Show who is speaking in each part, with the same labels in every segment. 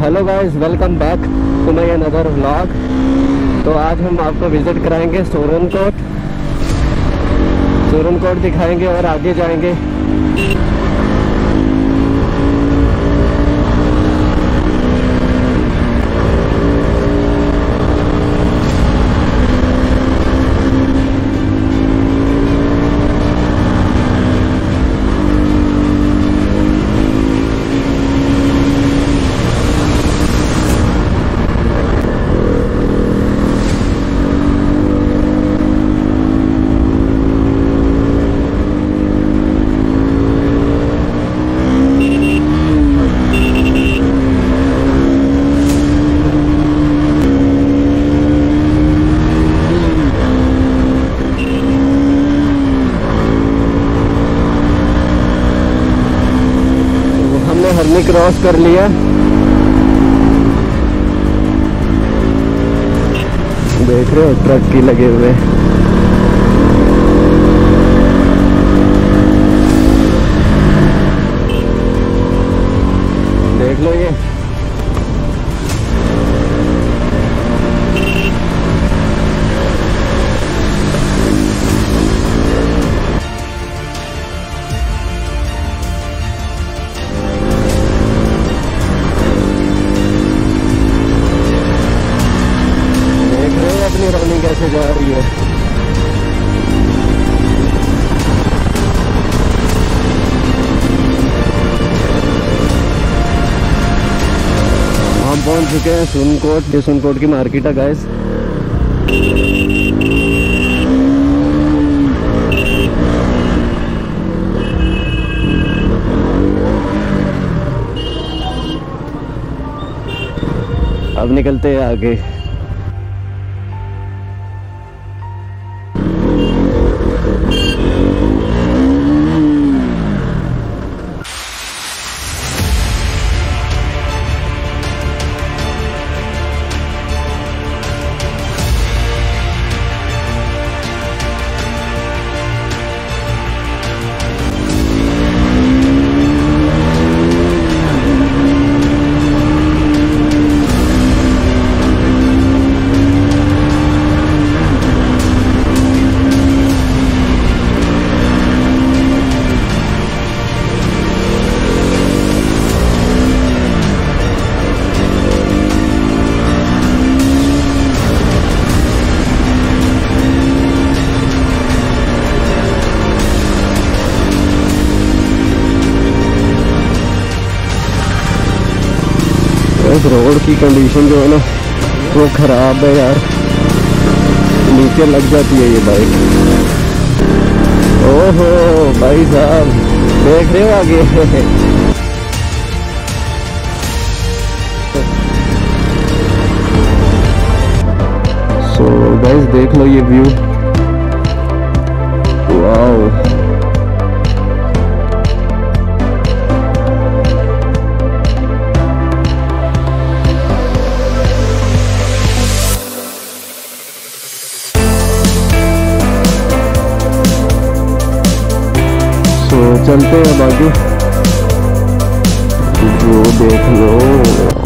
Speaker 1: Hello guys, welcome back to my another vlog. तो आज हम आपको विज़िट कराएँगे सोरन कोट सोरन कोट दिखाएँगे और आगे जाएँगे। हमने क्रॉस कर लिया। देख रहे हो ट्रक की लगे हुए। चुके हैं सुनकोट ये सुनकोट की मार्केट है गैस अब निकलते हैं आगे। इस रोड की कंडीशन जो है ना, वो खराब है यार। नीचे लग जाती है ये बाइक ओहो, भाई साहब, देख रहे हो आगे? सो गाइस देख लो ये व्यू तो चलते हैं आगे। जो देख लो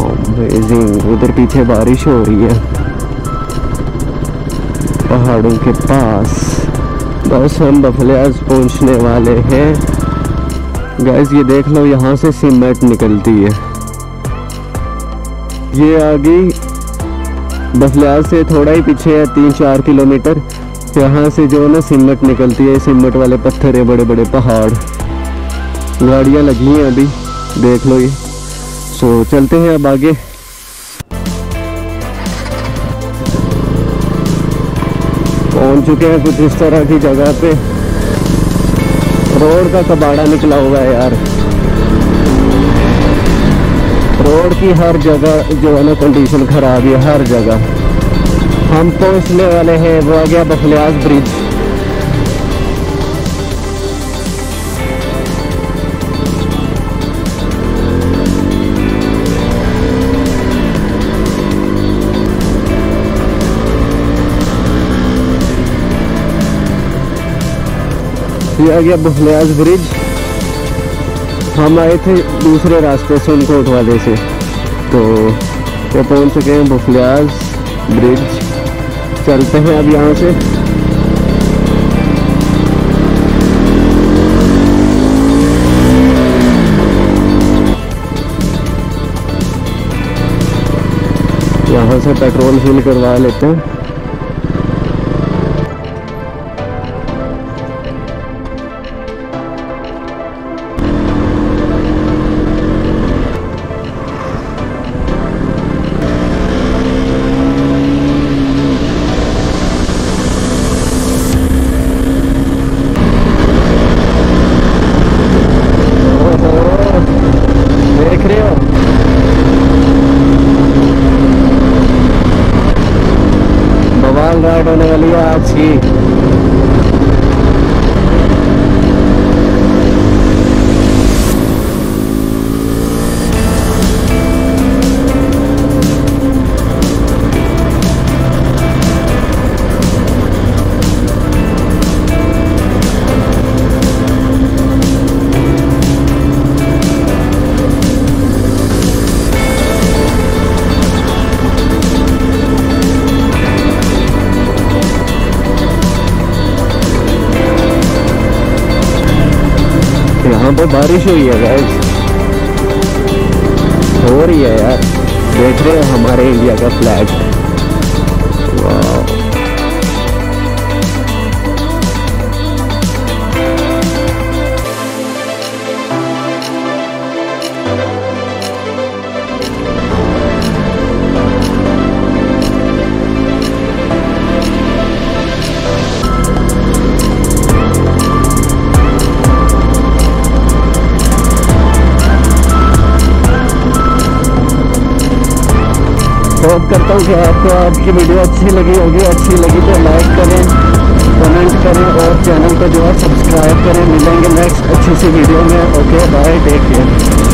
Speaker 1: अमेजिंग उधर पीछे बारिश हो रही है, पहाड़ों के पास। बस हम बफलियाज पहुँचने वाले हैं। गैस ये देख लो, यहाँ से सीमेंट निकलती है। ये आगे बफलियाज से थोड़ा ही पीछे है, तीन चार किलोमीटर। यहाँ से जो है ना सिमट निकलती है, सिमट वाले पत्थर है बड़े बड़े पहाड़। गाड़ियाँ लगी हैं अभी, देख लो ये। सो चलते हैं अब आगे। पहुँच चुके हैं कुछ इस तरह की जगह पे। रोड का कबाड़ा निकला हुआ है यार। रोड की हर जगह जो है ना कंडीशन खराब है, हर जगह। हम पहुँचने वाले हैं, वो आ गया बफलियाज ब्रिज। ये आ गया बफलियाज ब्रिज। हम आए थे दूसरे रास्ते, सुनकोट वाले से। तो ये पहुँच चुके हैं बुफलियाज ब्रिज। चलते हैं अब यहाँ से। यहाँ से पेट्रोल फिल करवा लेते हैं। यहाँ पे बारिश हुई है गाइस हो रही है यार। देख रहे हो हमारे इंडिया का फ्लैग करता हूँ कि आपको आज की वीडियो अच्छी लगी होगी, अच्छी लगी तो लाइक करें कमेंट करें और चैनल को जो है सब्सक्राइब करें। मिलेंगे नेक्स्ट अच्छी सी वीडियो में। Okay bye take care